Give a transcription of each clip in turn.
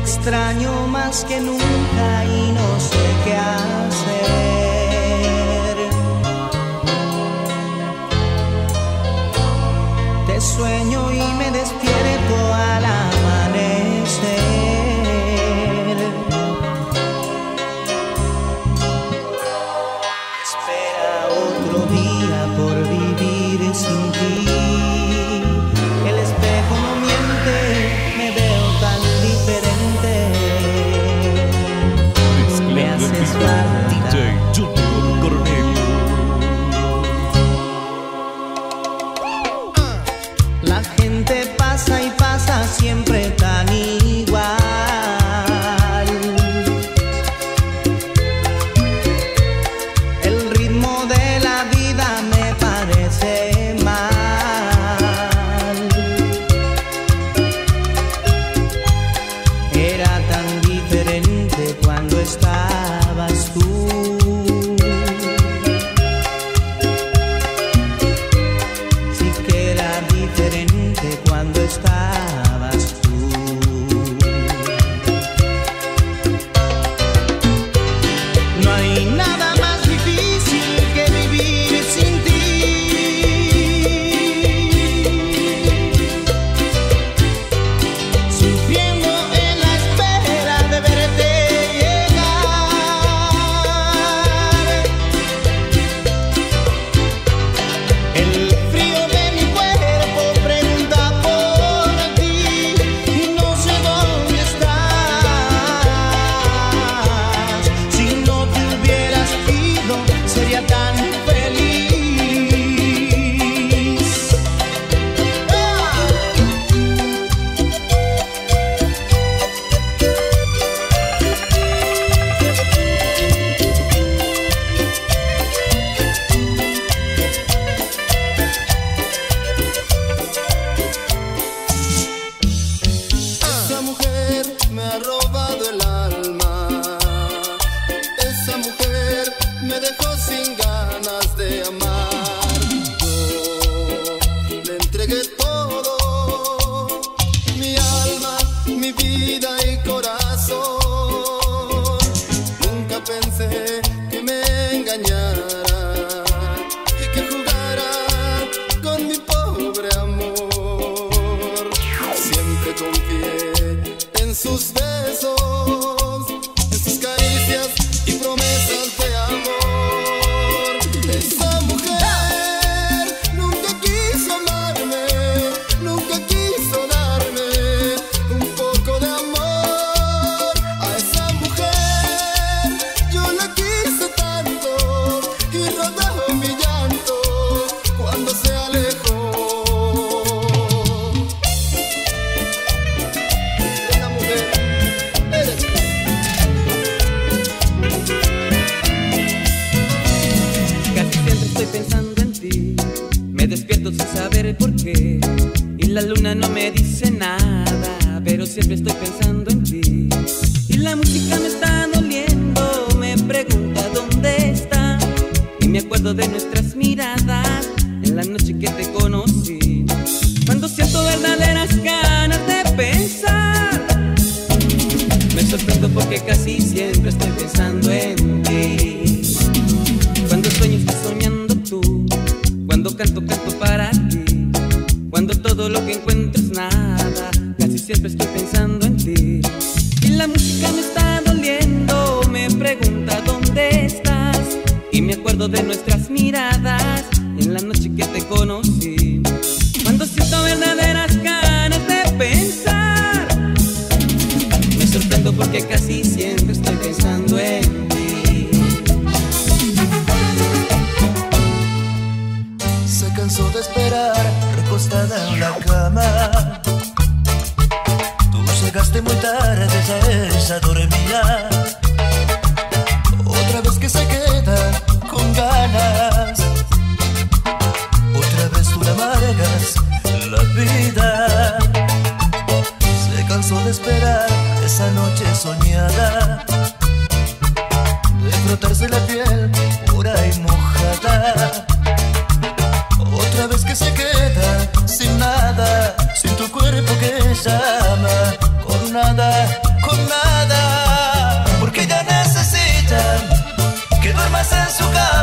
extraño más que nunca y no sé qué hacer. Te sueño DJ Junior. canto, canto para ti. Cuando todo lo que encuentro es nada, casi siempre estoy pensando en ti. Y la música me está doliendo, me pregunta dónde estás. Y me acuerdo de nuestra muy tarde ya ella dormía. Otra vez que se queda con ganas, otra vez tú le amargas la vida. Se cansó de esperar esa noche soñada.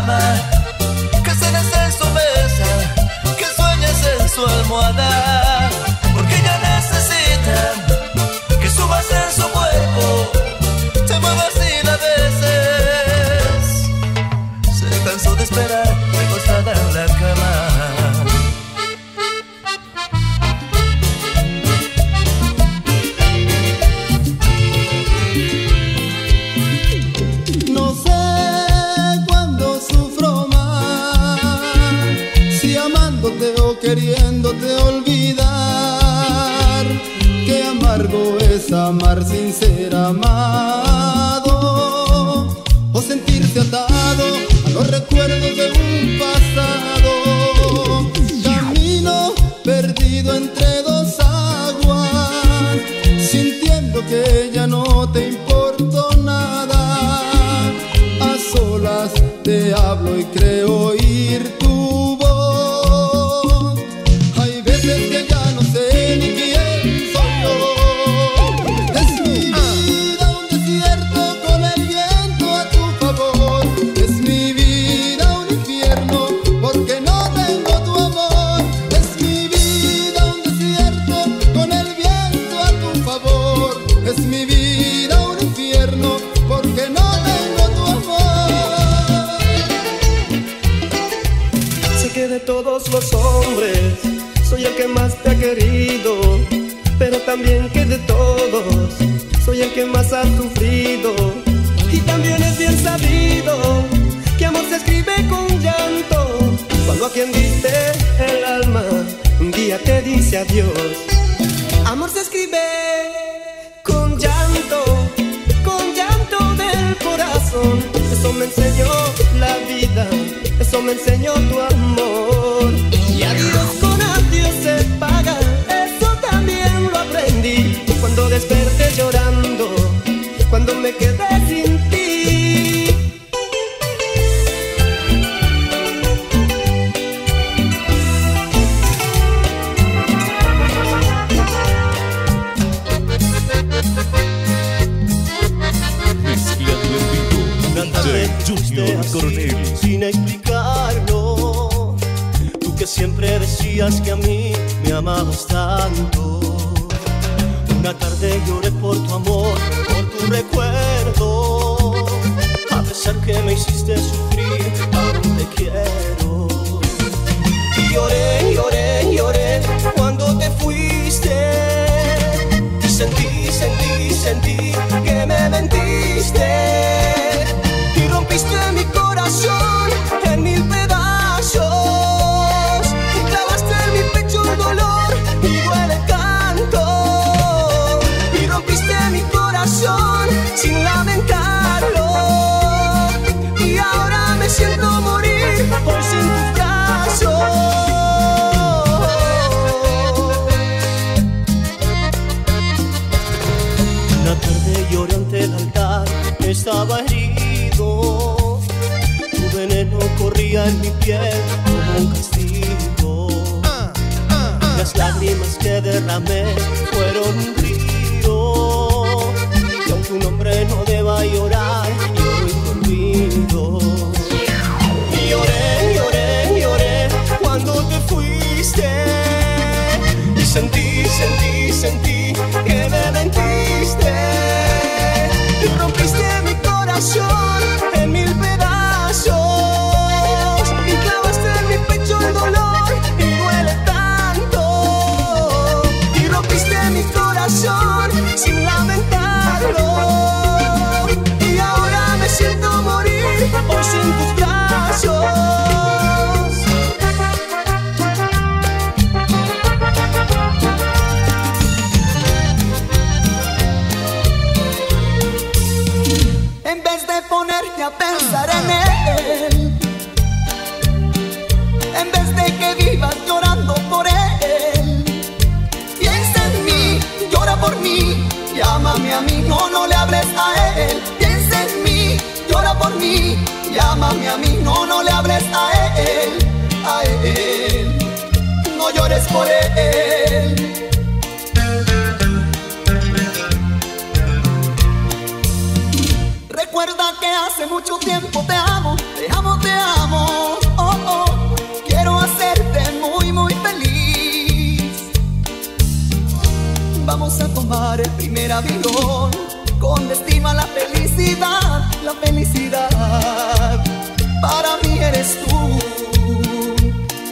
cama, que cenes en su mesa, que sueñes en su almohada. o sentirse atado a los recuerdos de un tu amor. a pesar que me hiciste sufrir, aún te quiero. Y lloré, lloré, lloré cuando te fuiste. Y sentí, sentí, sentí que me mentiste. como un castigo. Ah, ah, ah. Las lágrimas que derramé fue No, no le hables a él. Piensa en mí, llora por mí. Llámame a mí, no, no le hables a él. A él. No llores por él. Recuerda que hace mucho tiempo te amo, te amo, te amo. Primer avión con destino a la felicidad, la felicidad. Para mí eres tú.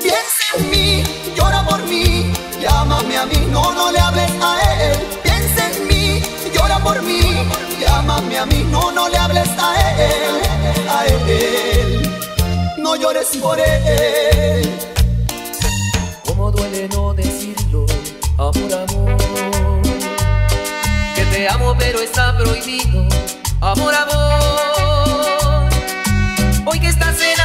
Piensa en mí, llora por mí, llámame a mí, no, no le hables a él. Piensa en mí, llora por mí, llámame a mí, no, no le hables a él, a él. No llores por él. Cómo duele no decirlo, amor, amor. Te amo pero está prohibido, amor, amor. Hoy que estás enamorada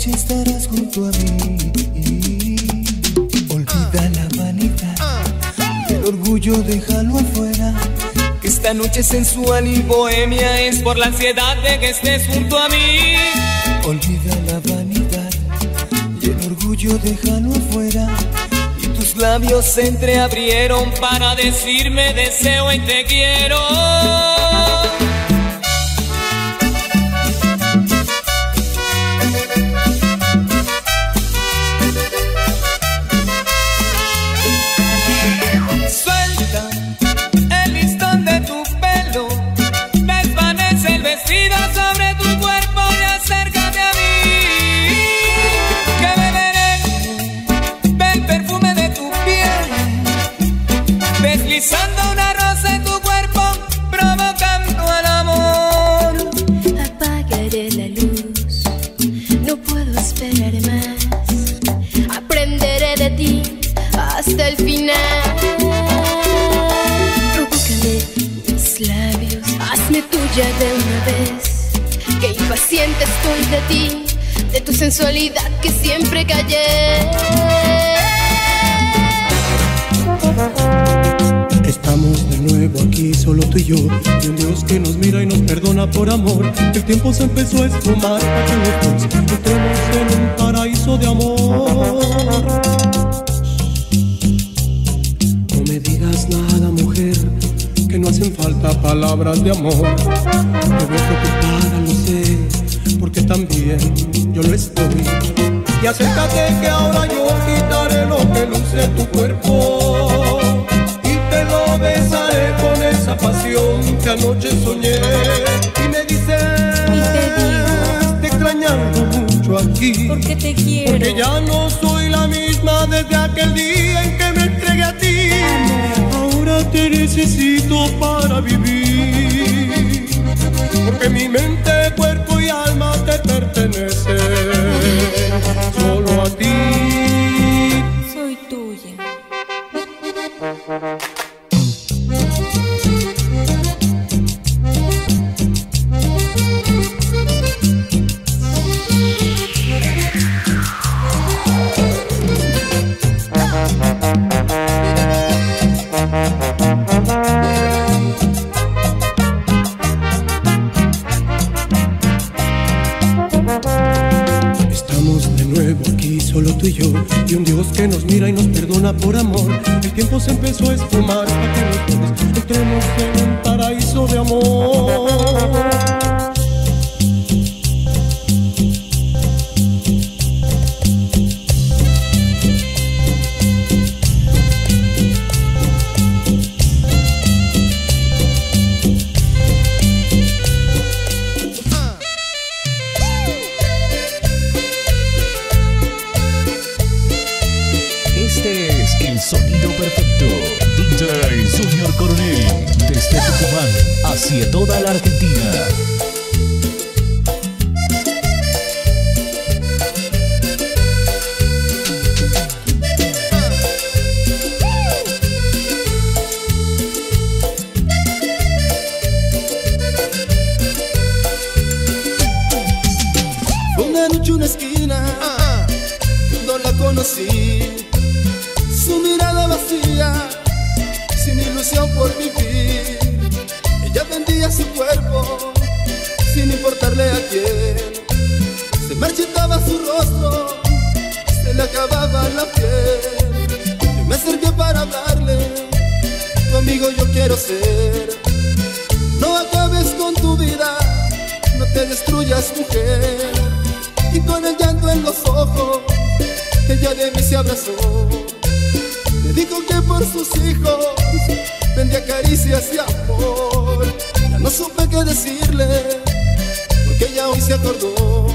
noche estarás junto a mí. Olvida la vanidad. El orgullo déjalo afuera. Que esta noche sensual y bohemia es por la ansiedad de que estés junto a mí. Olvida la vanidad. Y el orgullo déjalo afuera. Y tus labios se entreabrieron para decirme deseo y te quiero. Tuya de una vez. Que impaciente estoy de ti, de tu sensualidad que siempre callé. Estamos de nuevo aquí, solo tú y yo. Y un Dios que nos mira y nos perdona por amor. El tiempo se empezó a esfumar para que los dos entremos en un paraíso de amor. Hacen falta palabras de amor. Te veo preocupada, lo sé, porque también yo lo estoy. Y acércate que ahora yo quitaré lo que luce tu cuerpo y te lo besaré con esa pasión que anoche soñé. Y me dices, Y te digo, te extrañando mucho aquí. porque te quiero. Porque ya no soy la misma desde aquel día en que me entregué a ti. Ahora te necesito para. Porque mi mente, cuerpo y alma te pertenecen. Solo a ti. Soy tuya. Conocí Su mirada vacía Sin ilusión por vivir. Ella vendía su cuerpo Sin importarle a quién. Se marchitaba su rostro Se le acababa la piel. Yo me acerqué para hablarle Tu amigo yo quiero ser. No acabes con tu vida No te destruyas mujer y con el llanto en los ojos ella de mí se abrazó. Me dijo que por sus hijos vendía caricias y amor. Ya no supe qué decirle porque ella hoy se acordó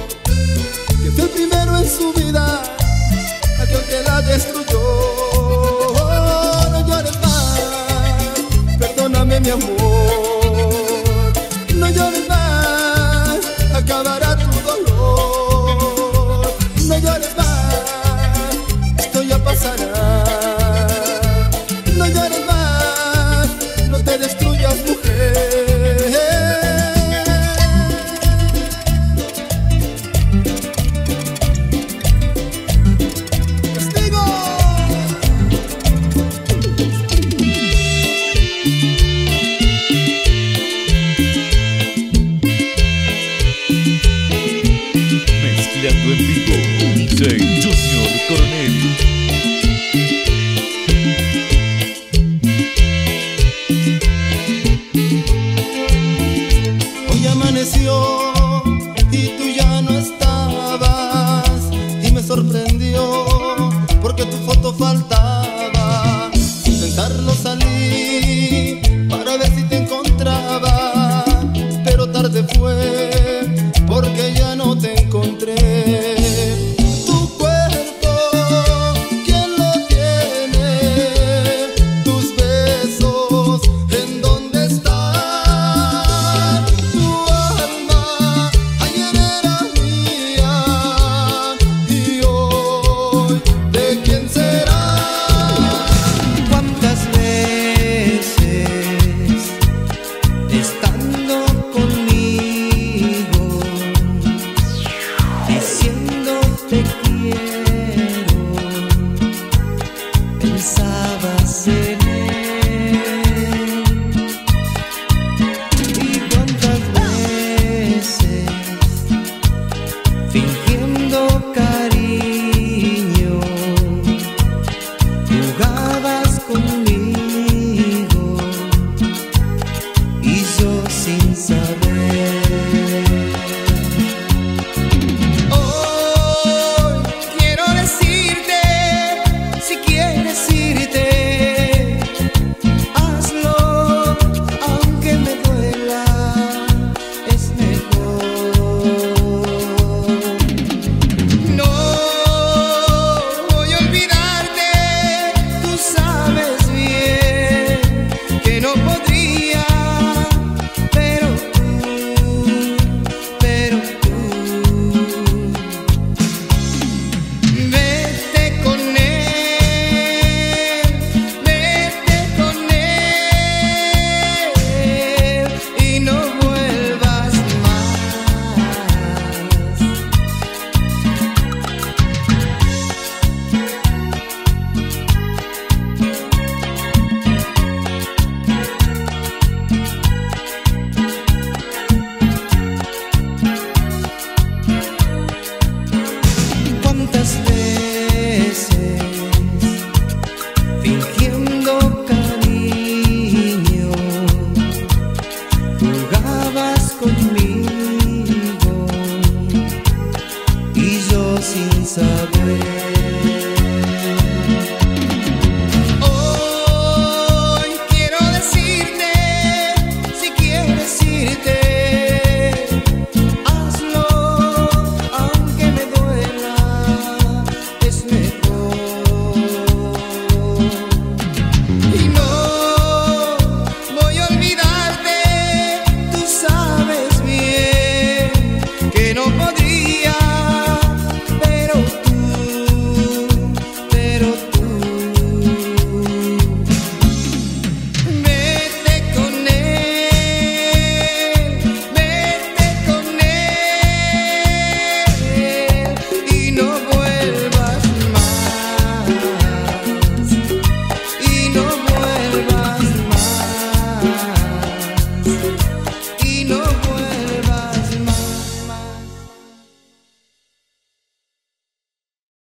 que fue el primero en su vida aquel que la destruyó. No llores más perdóname mi amor. No llores te